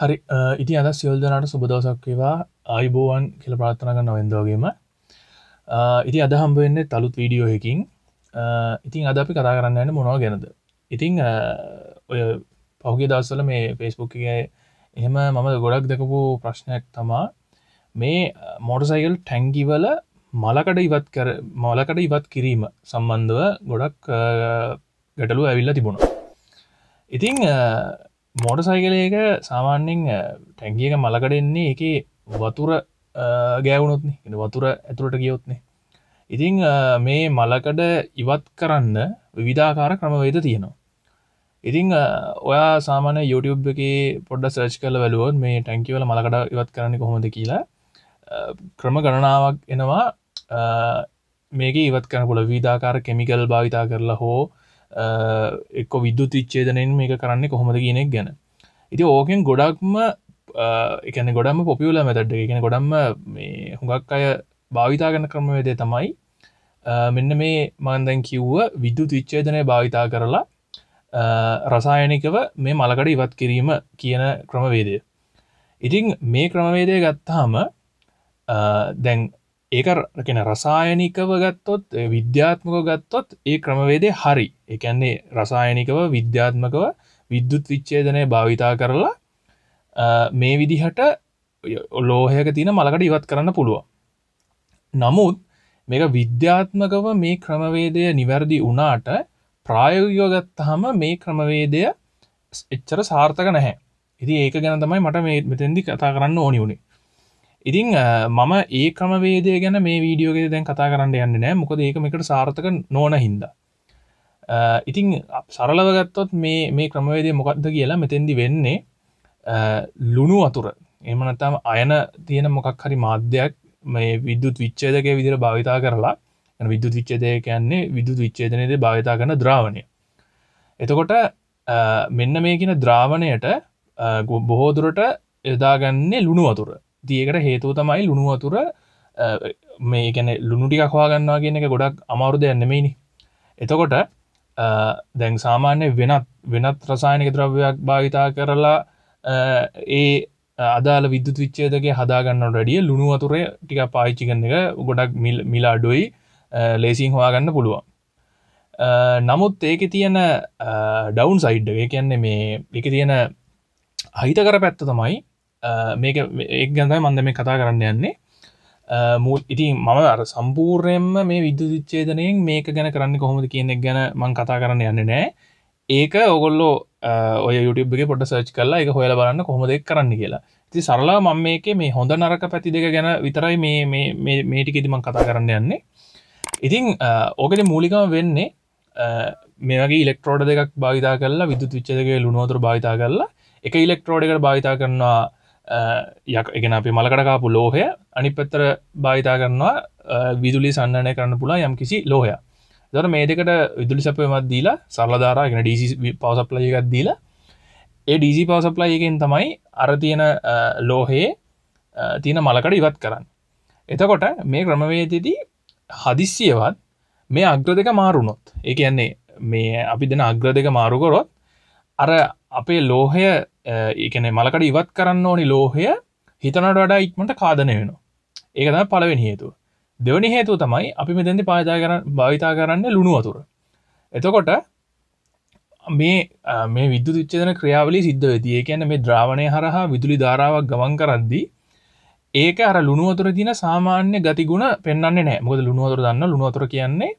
හරි ඉති අද සියල්දනට සුබදවසක් වේවා. අයිබෝවන් කියල ප්‍රාථන කන්න වෙන්දෝගේම ඉති අද හම්බවෙන්න තලුත් වීඩියෝයකින් ඉතින් අද අපි කතා කරන්න යන්න මොනව ගැනද? ඉතිං ඔය පහුගේ දස්සල මේ ෆෙස්බුක්ගේ එහෙම මම ගොඩක් දෙකපු ප්‍රශ්නයක් තමා. මේ මෝටසයිකල් ටැංගිවල මලකට ඉවත් කර මලකට ඉවත් කිරීම සම්බන්ධව ගොඩක් ගැටලු ඇවිල්ල තිබුණා. ඉතිං මෝට සයිකලයක සාමාන්‍යෙන් ටැංගියක මලකඩෙන්නේ එක වතුර ගෑවුණොත්න වතුර ඇතුළට ගියොත්නේ. ඉතිං මේ මලකඩ ඉවත් කරන්න විවිධාකාර ක්‍රමවේද තියෙනවා. ඉතිං ඔයා සාමාන YouTube එක පොඩ සර්ච් කල වැලුවොත් මේ ටැංකිවල මලකඩ ඉවත් කරන්න කොහොමද කියලා ක්‍රම ගණනාවක් එනවා. මේක ඉවත් කරන පුළ විධාකාර කෙමිකල් භාවිතා කරලා හෝ එක්ක විද්දුත් විච්චේදනයෙන් මේක කරන්න කොහොමද කියනෙක් ගැන. ඉති ඕකෙන් ගොඩක්ම එකන ගොඩම පොපියල මැතට එකන ගොඩම්ම මේ හුඟක් අය භාවිතා ගන්න ක්‍රමවේදය තමයි මෙන්න මේ මන්දැන් කිව්ව විද්දුත් විච්චේදනය භාවිතා කරලා රසායනිකව මේ මලකට ඉවත් කිරීම කියන ක්‍රමවේදය. ඉතිං මේ ක්‍රමවේදය ගත්තාම දැන් ඒක රැන රසායනිකව ගත්තොත් විද්‍යාත්මක ගත්තොත් ඒ ක්‍රමවේදේ හරි. එකන්නේ රසායනිකව විද්‍යාත්මකව විද්දුත් විච්චේදනය භාවිතා කරලා මේ විදිහට ලෝහයක තින මලකට ඉවත් කරන්න පුළුවන්. නමුත් මේක විද්‍යාත්මකව මේ ක්‍රමවේදය නිවැරදි වනාට ප්‍රායෝගයෝගත්තහම මේ ක්‍රමවේදය එච්චර සාර්ථක නැහැ. ඉති ඒක ගැන තමයි මට මේ මෙතැදි කතා කරන්න ඕනි වුණේ ඉතිං මම ඒ ක්‍රමවේදය ගැන මේ වීඩියෝගේ දැන් කතා කරන්න යන්න නෑ. මොකද ඒක එකට සාර්ථක නොන හින්ද. ඉතිං සරලව ගත්තොත් මේ මේ ක්‍රමවේදය මොකක්ද කියලා මෙතැදි වෙන්නේ ලුණු අතුර එමනතම් අයන තියෙන මොකක් හරි මාධ්‍යයක් මේ විද්දුත් විච්චේදක විදිර භාවිතා කරලා විද්දුත් විච්චේදය කියන්නේ විදුත් විච්චේදනයද භාවිතා කරන ද්‍රාවණය. එතකොට මෙන්න මේ කියන ද්‍රාවණයට බොහෝදුරට යදාගන්නේ ලුණු වතුර. දියකට හේතුව තමයි ලුණු වතුර මේ ගැන ලුණුටික හවාගන්නවා කියන එක ගොඩක් අමාරුද යන්නෙමයිනි එතකොට දැන් සාමාන්‍ය වෙනත් වෙනත් රසායනක ද්‍රව්‍යයක් භාවිතා කරලා ඒ අදාල විද්දුත් විච්චේදගේ හදාගන්න රඩිය ලුණු වතුරේ ටික පාච්චි කන්න එක ගොඩක් මිලා අඩුයි ලේසින් හවාගන්න පුළුවන්. නමුත් ඒක තියෙන ඩවන්් සයිඩ් එක කියන්නේ මේ එක තියෙන අහිත කර පැත්ත තමයි මේක එක් ගැඳයි මන්ද මේ කතා කරන්න යන්නේ. මුල් ඉතින් මම අර සම්පූර්යෙන්ම මේ විද්දු විච්චේදනයෙන් මේක ගැන කරන්න කොහොමද කියනෙක් ගැන මං කතා කරන්න යන්න නෑ. ඒක ඔගොල්ලෝ ඔය YouTube පොට සර්ච් කරලා එක හොල බලන්න කොහොමද කරන්න කියලා. ති සරලා මම මේක මේ හොඳ නරක පැති දෙක ගැන විතරයි මේ මේටිකෙදිමං කතා කරන්න යන්නේ. ඉතිං ඕකෙද මූලිකම වෙන්නේ මේගේ ඉලෙක්ට්‍රෝඩ දෙක් භාවිතා කරලා විදුත් විච්චදගේ ලුණුවතුර භාවිතා කරලා එක ඉලෙක්ට්‍රෝඩකට භාවිතා කරනවා යක් එකන අපි මලකටකාපු ලෝහය අනි පත්තර භාවිතා කරන්නවා විදුලි සන්නනය කරන්න පුලා යම් කිසි ලෝහය දර මේ දෙකට විදුලි සපයමත් දීලා සරලධාරා ගෙන ඩ පවසප්ලය එකත් දීලා ඒ ඩීසි පවසප්ලයි එකෙන් තමයි අර තියෙන ලෝහයේ තියෙන මලකට ඉවත් කරන්න. එතකොට මේ ක්‍රමවේදදී හදිස්සියවත් මේ අග්‍ර දෙක මාරුණොත් ඒ කියන්නේ මේ අපි දෙන අග්‍ර දෙක මාරුකොරොත් අර අපේ ලෝහය ඒකන මලකට ඉවත් කරන්න ඕනි ලෝහය හිතනට වඩා ඉක්මට කාදනය වෙන ඒකතම පලවෙනි හේතුව. දෙවනි හේතුව තමයි අපි මෙතැදි පාතා කරන්න භාවිතා කරන්න ලුණු අතුර එතකොට මේ මේ විදු විච්චදන ක්‍රියාවලි සිද්ධ වෙති ඒ කියන්න මේ ද්‍රාවණය හරහා විදුලි ධාරාවක් ගමන් කරද්දී ඒක අර ලුණුවතුර තින සාමාන්‍ය ගතිගුණ පෙන්න්නේ නෑ මොද ලුණුවතුර දන්න ලුණුවතුර කියන්නේ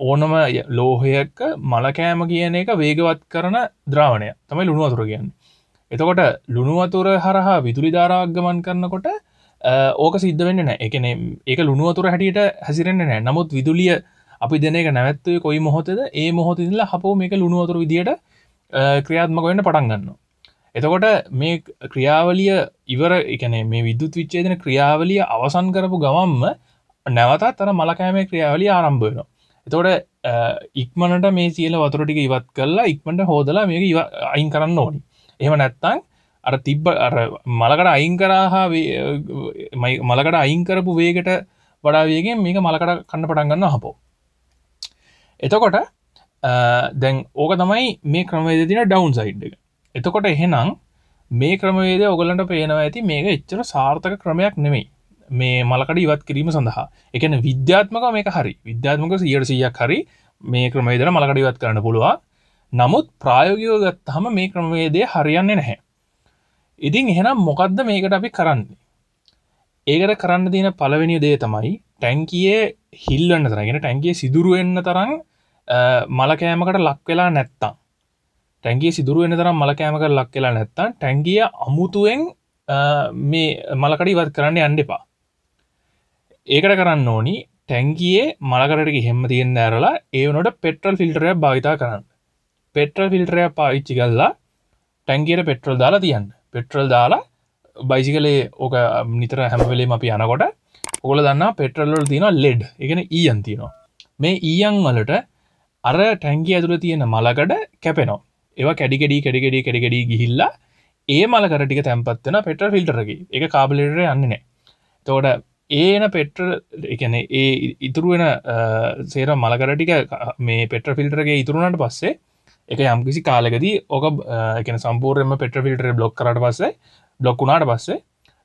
ඕනම ලෝහයක මලකෑම කියන එක වේගවත් කරන ද්‍රාවණය තමයි ලුණුවතුර කියන්න. එතකොට ලුණුවතුර හරහා විදුලි ධාරාගමන් කරනකොට ඕක සිද්ධ වෙන්න නෑ එකන ඒක ලුණුවතුර හැටියට හැසිරෙන්න්න නෑ නමුත් විදුලිය අපි දෙන එක නැවත්වේ කොයි මොහොතද? ඒ මොහොතදිල හපෝ මේක ලුණුවතුර විදියට ක්‍රියාත්මක වෙන්න පටන් ගන්න එතකොට මේ ක්‍රියාවලිය ඉවර එකන මේ විදුත් විච්චේදන ක්‍රියාවලිය අවසන් කරපු ගවම්ම නැවතත් තර මලකෑමේ ක්‍රියාවලිය ආරම්භයනවා එතෝට ඉක්මනට මේ සියල වතුරටික ඉවත් කරලා ඉක්මට හෝදලා මේක අයින් කරන්න ඕනි. එහම නැත්තං අර තිබ්බ අර මලකට අයින් කරහා මලකට අයින් කරපු වේගට වඩා වේගෙන් මේක මලකට කන්න පටන්ගන්න හපෝ. එතකොට දැන් ඕක තමයි මේ ක්‍රමේද තින ඩවන්් සයිඩ් එක. එතකොට එහෙනම් මේ ක්‍රමවේද ඔගලන්ට පේනවා ඇති මේක එච්චර සාර්ථක ක්‍රමයක් නෙමෙයි. මේ මලකට ඉවත් කිරීම සඳහා. එකන විද්‍යාත්මක මේක හරි. විද්‍යාත්මක සියට සියක් හරි මේ ක්‍රමේදර මලකට ඉවත් කරන්න පුළුවන්. නමුත් ප්‍රායෝගයෝ ගත්තහම මේ ක්‍රමවේදය හරියන්නේ නැහැ. ඉතින් එහෙනම් මොකක්ද මේකට අපි කරන්නේ? ඒකට කරන්න තියෙන පළවෙනි දේ තමයි ටැන්කියේ හිල්ලන්න තරගෙන ටැන්කිය සිදුරුවෙන්න්න තරම් මලකෑමකට ලක් වෙලා නැත්තම්. ටැන්ගේ සිදුරුවෙන තරම් මලකෑමක ලක් වෙලා නැත්තම් ටැන්ගිය අමුතුවෙන් මේ මලකඩ ඉවත් කරන්න අන්ඩ එපා. ඒකට කරන්න ඕනි ටැන්ගියේ මලකරට හෙම තියෙන් ඇරලා ඒවනොට පෙට්‍රල් ෆිල්ටරය භාවිතා කරන්න. පෙට්‍රල් ෆිල්ටරය පාවිච්චි කල්ලා ටැන්ගේට පෙට්‍රල් දාලා තියන්න. පෙට්‍රල් දාලා බයිසිකලේ ඕක නිතර හැමවෙලේම අපි යනකොට ඔගොල දන්න පෙට්‍රල්ලල් තින ලෙඩ් එකන ඊයන් තියනවා. මේ ඊයන් වලට අර ටැන්ගි ඇතුළ තියෙන මලකඩ කැපෙනවා. ඒවා කැඩිකඩි කැඩිකඩි කැඩිකඩි ගිහිල්ලා ඒ මලකරටික තැන්පත්වන පෙට්‍ර ෆිල්ටරකි එක. කාබලෙට යන්න නෑ තෝට ඒන පෙට්‍ර එකන ඒ ඉතුරුවෙන සේර මලකරටික මේ පෙට්‍ර ෆිල්ටරගේ ඉතුරුණට පස්සේ එක යම්කිසි කාලෙකදී ඕක එකන සම්පූර්යම පෙට්‍ර ෆිල්ටර බ්ලොක් කරට පස්සේ බ්ලොක්ුණාට පස්සේ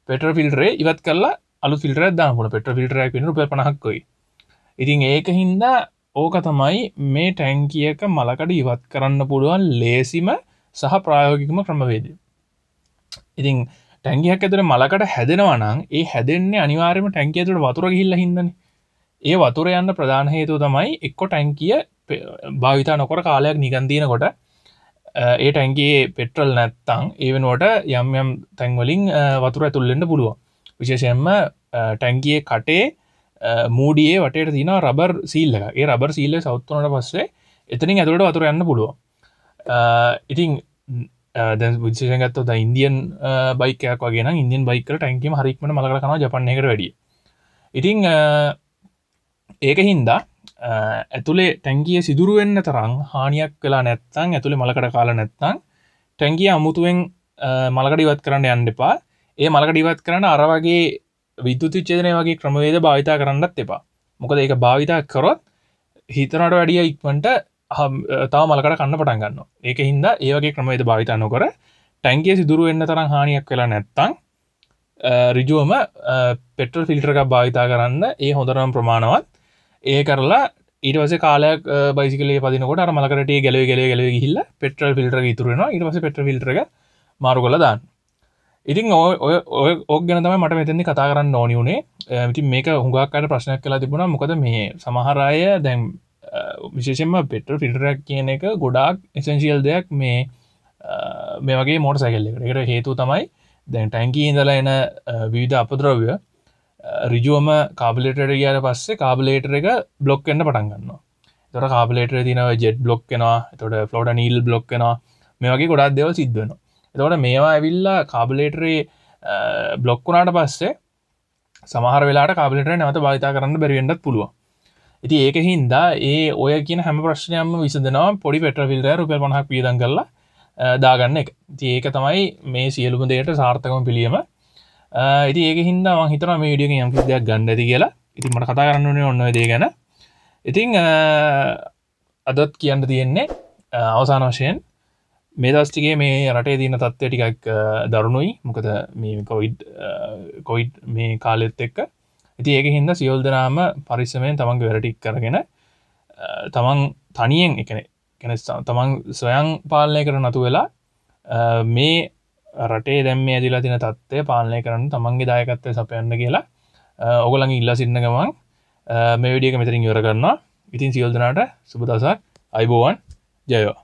පෙට්‍ර ෆිල්ටරේ ඉවත් කරලා අලු ෆිල්ටර දාමුණ පෙට්‍ර ෆිල්ටරයක් වෙන රුප පනහක්කොයි ඉතින් ඒක හින්දා ඕක තමයි මේ ටැන්කියක මලකට ඉවත් කරන්න පුළුවන් ලේසිම සහ ප්‍රායෝගිකම ක්‍රමවේද ඉතින් ටැන්ගියක් ඇතර මලකට හැදෙනවනම් ඒ හැදෙන්නේ අනිවාර්යම ටැන්කිය තුට වතුර ගිල්ල හිදන ඒ වතුර යන්න ප්‍රධාන හේතු තමයි එක්කො ටැන්කිය භාවිතා නොකොට කාලයක් නිගන්දීනකොට ඒ ටැන්ගේ පෙට්‍රල් නැත්තං ඒවනුවට යම් යම් තැන්වලින් වතුර ඇතුල්ලෙන්ට පුළුව විශේෂයෙන්ම ටැන්කිය කටේ මූඩියේ වටට තින රබර් සීල්ල ඒ රබර් සීල්ල සෞත්වනට පස්සේ එතනින් ඇතුළට වතුර යන්න පුළුව ඉතින් දැ විශෂගත්ත ද ඉන්දියන් බයිකයක් වගේ ඉන්දියන් බයිකර ටැන්කීම හරික්මට මලක කන ජපන්නකට වැඩිය. ඉතිං ඒක හින්දා ඇතුළේ ටැන්කිය සිදුරුවෙන්න්න තරම් හානියක් වෙලා නැත්තං ඇතුළේ මලකට කාල නැත්තං ටැන්කිය අමුතුවෙන් මලකඩිවත් කරන්න යන්න එපා. ඒ මලකඩිවත් කරන්න අරවගේ විදුතිච්චේදනය වගේ ක්‍රමවේද භාවිතා කරන්නත් එපා. මොකද ඒක භාවිතා කරොත් හිතනට වැඩිය ඉක්මට තාව මලකට කන්න පටන් ගන්න ඒක හින්ද ඒවගේ ක්‍රමේද භාවිතන්න කර ටැන්ගේ සිදුරු එන්න තරම් හානියක් වෙලා නැත්තං රිජුවම පෙටල් ෆිල්ටරක භාවිතා කරන්න ඒ හොඳරම් ප්‍රමාණවත් ඒ කරලා ඊටවස කාලයක් බයිසිකලේ පදිනකොට මලකට ගැල ගල ගල හිල්ල පෙටල් ෆිල්ටර ඉතුරෙන ඉටවස පෙට ෆිල්ටර මාරු කළ දාන්න. ඉතින් ඔය ඔක් ගැන තම මට මෙතැදි කතා කරන්න ඕනි වුණේ ඉති මේක හුඟක්කට ප්‍රශ්නයක් කලා තිබුණා. මොකද මේ සමහරය දැම් විශේෂෙන්ම පෙට්‍ර ෆිල්ටරක් කියන එක ගොඩාක් එසන්සිියල් දෙයක් මේ මේ වගේ මෝට සැකල්ල එකට හේතු තමයි දැන් ටැන්කී ඉඳලා එන විවිධ අපද්‍රව්‍ය රිජුවම කාබලේටර ගයාට පස්සේ කාබලේටර එක බ්ලොක් එන්න පටන්ගන්න තොට කාබලේටර තිනව ජෙට් බ්ලොක් කෙනවා තොට ෆලෝට නීල් බ්ලොක් කෙනවා මේ වගේ ගොඩක් දෙව සිද්ධන එතවට මේවා ඇවිල්ලා කාබලේටරේ බ්ලොක්කුණාට පස්සේ සමහර වෙලාට කාබලට නැවත භාවිතා කරන්න බැරිවෙන්ඩත් පුළුවන්. ඉති ඒක හින්දා ඒ ඔය කියන හැම ප්‍රශ්නයම විසදනවා පොඩි පෙට්‍රෆිල්ට රුපල් පහක් පියදන් කරලා දාගන්න එක. ඒක තමයි මේ සියලුම දෙයට සාර්ථකම පිළියම ඉති ඒක හින්දා හිතර මේ විඩිය යම් දෙයක් ගන්නදි කියලා. ඉති මට කතා කරන්නනේ ඔන්න දේ ගැන. ඉතිං අදත් කියන්න තියෙන්නේ අවසාන වශයෙන් මේ දස්ටිගේ මේ රටේ දීන තත්ත්වය ටිකක් දරුණුයි. මොකද මේ කොයිඩ් කොයිඩ් මේ කාලෙත් එක්ක. ඉති ඒක හින්ද සියල් දෙනාම පරිස්සමයෙන් තමන්ගේ වැරටික් කරගෙන තමන් තනියෙන් එකන කෙන තමන් සොයන් පාලනය කර නතු වෙලා මේ රටේ දැම්ම ඇදිලා තින තත්වය පාලනය කරන්න තමන්ගේ දායකත්වය සපයන්න කියලා. ඔගොලඟ ඉල්ලා සින්න ගමන් මේ විඩියක මෙතරින් යොර කරන්නවා ඉතින් සියල්දනාට සුබදසක් අයිබෝවන්. ජයවා